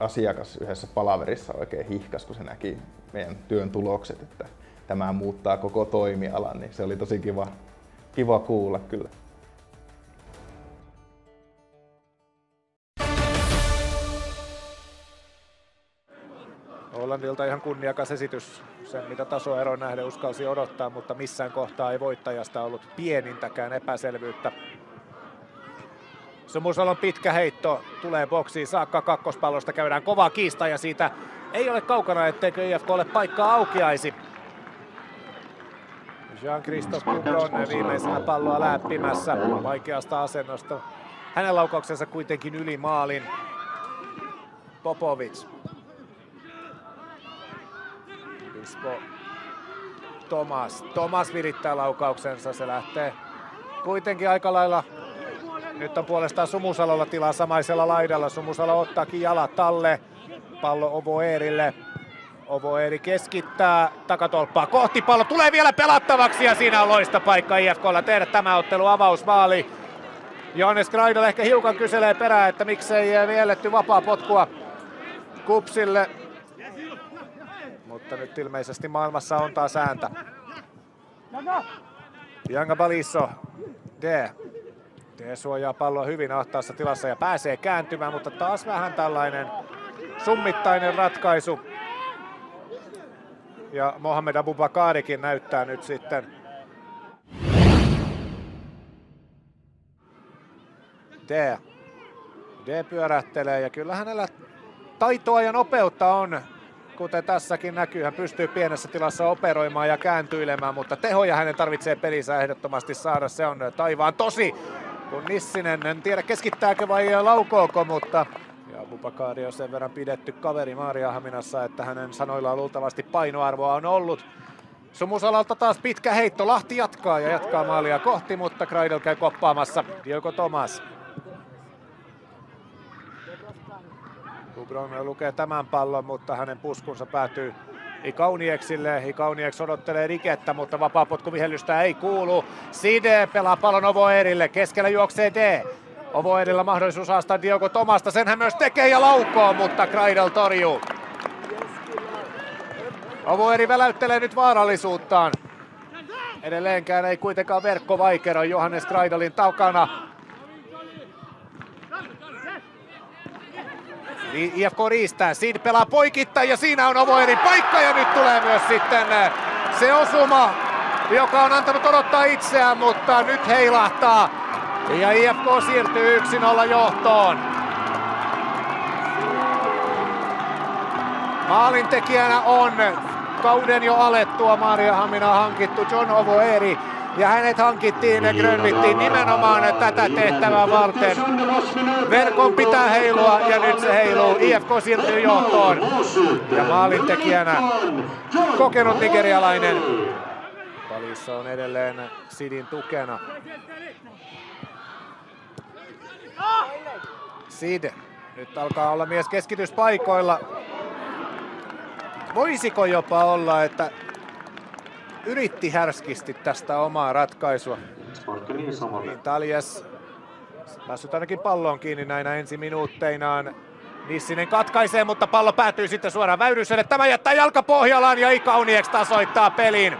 asiakas yhdessä palaverissa oikein hihkas, kun se näki meidän työn tulokset, että tämä muuttaa koko toimialan, niin se oli tosi kiva, kiva kuulla kyllä. Hollandilta ihan kunniakas esitys, sen mitä tasoeroon nähden uskalsi odottaa, mutta missään kohtaa ei voittajasta ollut pienintäkään epäselvyyttä. Sumusalon pitkä heitto tulee boksiin saakka kakkospallosta, käydään kova kiista ja siitä ei ole kaukana, etteikö IFKlle paikkaa aukeaisi. Jean-Christophe Kubron viimeisenä palloa läppimässä vaikeasta asennosta. Hänen laukauksensa kuitenkin yli maalin. Popovic. Bispo Thomas. Thomas virittää laukauksensa. Se lähtee kuitenkin aika lailla nyt on puolestaan Sumusalolla tilaa samaisella laidalla. Sumusalo ottaakin jalat talle. Pallo Ovo Eerille. Ovo Eeri keskittää takatolppaa kohti. Pallo tulee vielä pelattavaksi ja siinä on loista paikka IFKlla tehdä tämä ottelu avausmaali. Johannes Graidel ehkä hiukan kyselee perään, että miksei vielletty vapaa potkua Kupsille. Mutta nyt ilmeisesti maailmassa on taas ääntä. Janga Balisso. D. D suojaa palloa hyvin ahtaassa tilassa ja pääsee kääntymään, mutta taas vähän tällainen summittainen ratkaisu. Ja Mohamed Abubakarikin näyttää nyt sitten D. D pyörähtelee ja kyllä hänellä taitoa ja nopeutta on, kuten tässäkin näkyy. Hän pystyy pienessä tilassa operoimaan ja kääntyilemään, mutta tehoja hänen tarvitsee pelissä ehdottomasti saada. Se on taivaan tosi, kun Nissinen, en tiedä keskittääkö vai laukooko, mutta ja Bubakari on sen verran pidetty kaveri Haminassa, että hänen sanoillaan luultavasti painoarvoa on ollut. Sumusalalta taas pitkä heitto. Lahti jatkaa ja jatkaa maalia kohti, mutta Kreidel käy koppaamassa. Diogo Tomas. Kubron lukee tämän pallon, mutta hänen puskunsa päätyy Ikaunieksille. Ikaunieks odottelee rikettä, mutta vapaa-potkuvihellystä ei kuulu. Side pelaa pallon Ovoerille. Keskellä juoksee D. Ovoerilla mahdollisuus haastaa Diogo Tomasta. Sen hän myös tekee ja laukoo, mutta Kreidel torjuu. Ovoeri väläyttelee nyt vaarallisuuttaan. Edelleenkään ei kuitenkaan verkko vaikero Johannes Kreidelin takana. IFK riistää, Sid pelaa poikitta ja siinä on Ovoerin paikka ja nyt tulee myös sitten eh, se osuma, joka on antanut odottaa itseään, mutta nyt heilahtaa. Ja IFK siirtyy 1-0 johtoon. Maalintekijänä on kauden jo alettua. Maria Hamina hankittu. John Ovoeri ja hänet hankittiin ja grönvittiin nimenomaan tätä tehtävää varten. Verkon pitää heilua ja nyt se heiluu. IFK siirtyy johtoon ja maalintekijänä kokenut nigerialainen. Palissa on edelleen Sidin tukena. Sid. Nyt alkaa olla mies keskityspaikoilla. Voisiko jopa olla, että yritti härskisti tästä omaa ratkaisua. Niin Taljes päässyt ainakin palloon kiinni näinä ensiminuutteinaan. Nissinen katkaisee, mutta pallo päätyy sitten suoraan Väyryselle. Tämä jättää jalkapohjalaan ja Ikaunieks tasoittaa pelin.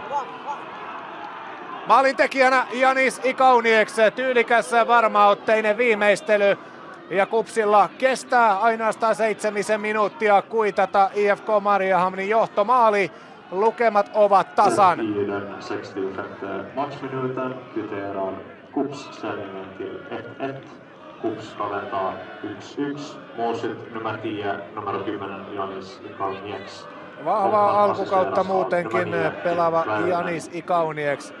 Maalintekijänä Janis Ikaunieks, tyylikäs varmaotteinen viimeistely. Ja Kupsilla kestää ainoastaan seitsemisen minuuttia kuitata IFK Mariehamnin johtomaali. Lukemat ovat tasan. Kups ställningen till 1-1. Kups kaventaa 1-1. Målskytt nummer 10, numero 10, Janis Ikaunieks. Vahvaa alkukautta muutenkin pelaava Janis Ikaunieks.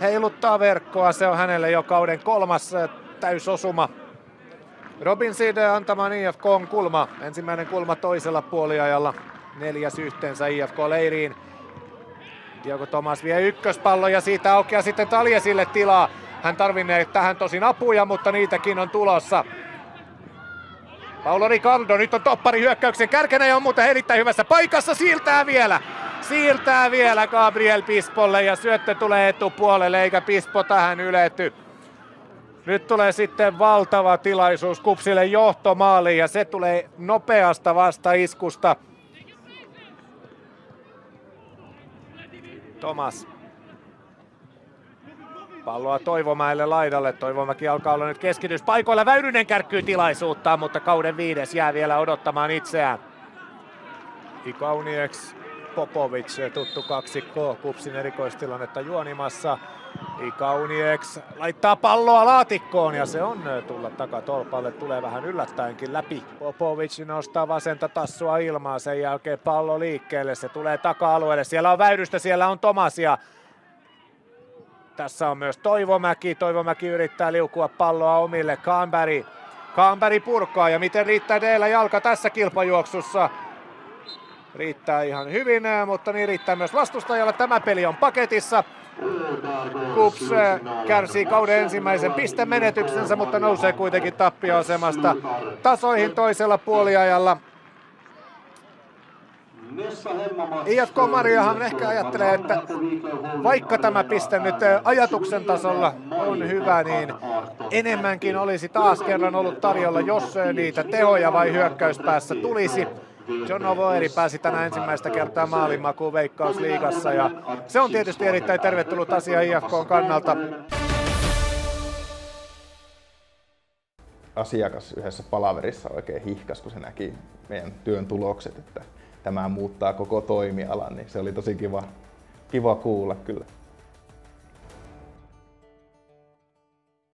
Heiluttaa verkkoa, se on hänelle jo kauden kolmas täysosuma. Robin Seed antamaan IFK on kulma. Ensimmäinen kulma toisella puoliajalla neljäs yhteensä IFK-leiriin. Diogo Tomas vie ykköspallon ja siitä aukeaa sitten Taljesille tilaa. Hän tarvinnee tähän tosin apuja, mutta niitäkin on tulossa. Paulo Ricardo, nyt on toppari hyökkäyksen kärkenä ja on muuten erittäin hyvässä paikassa, siirtää vielä. Siirtää vielä Gabriel Pispolle ja syöttö tulee etupuolelle eikä Pispo tähän ylety. Nyt tulee sitten valtava tilaisuus Kupsille johtomaaliin ja se tulee nopeasta vastaiskusta. Thomas. Palloa Toivomäelle laidalle. Toivomäki alkaa olla nyt keskityspaikoilla. Väyrynen kärkkyy tilaisuutta, mutta kauden viides jää vielä odottamaan itseään. Ikaunieks Popovic, tuttu kaksikko, Kupsin erikoistilannetta juonimassa. Ikaunieks laittaa palloa laatikkoon ja se on tulla takatolpalle, tulee vähän yllättäenkin läpi. Popovic nostaa vasenta tassua ilmaa, sen jälkeen pallo liikkeelle, se tulee taka-alueelle. Siellä on Väyrystä, siellä on Tomasia. Tässä on myös Toivomäki, Toivomäki yrittää liukua palloa omille, Kaanberg. Kaanberg purkaa ja miten riittää Deellä jalka tässä kilpajuoksussa riittää ihan hyvin, mutta niin riittää myös vastustajalle. Tämä peli on paketissa. Kups kärsii kauden ensimmäisen pistemenetyksensä, mutta nousee kuitenkin tappioasemasta tasoihin toisella puoliajalla. IFK Mariahan ehkä ajattelee, että vaikka tämä piste nyt ajatuksen tasolla on hyvä, niin enemmänkin olisi taas kerran ollut tarjolla, jos niitä tehoja vai hyökkäyspäässä tulisi. John Ovoeri pääsi tänään ensimmäistä kertaa maalimakuun Veikkausliigassa ja se on tietysti erittäin tervetullut asia IFK kannalta. Asiakas yhdessä palaverissa oikein hihkas, kun se näki meidän työn tulokset, että tämä muuttaa koko toimialan, niin se oli tosi kiva, kiva kuulla kyllä.